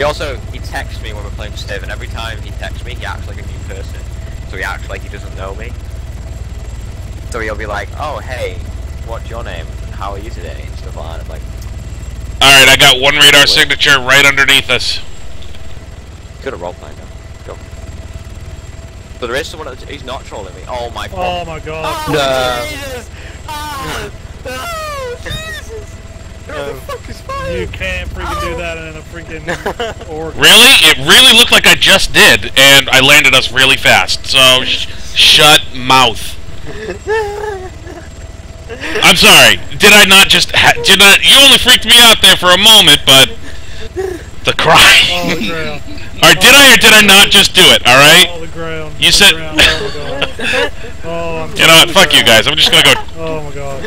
He also he texts me when we're playing Civ, and every time he texts me, he acts like a new person. So he acts like he doesn't know me. So he'll be like, "Oh hey, what's your name? How are you today?" and stuff like that. I'm like, Alright, I got one radar signature right underneath us. good at roleplay now. Go. But there is someone that's he's not trolling me. Oh my god. Oh my god. Oh, Jesus! Oh, oh, Jesus! No, the fuck is fine? You can't freaking do that in a freaking org. Really? It really looked like I just did, and I landed us really fast. So, sh shut mouth. I'm sorry. Did I not just? Ha- did not? You only freaked me out there for a moment, but the Oh, the cry. ground. or did I? Or did I not just do it? All right. Oh, the ground. You the said- ground. Oh. Oh, I'm You know what? Fuck you guys. I'm just gonna go. Oh, my god.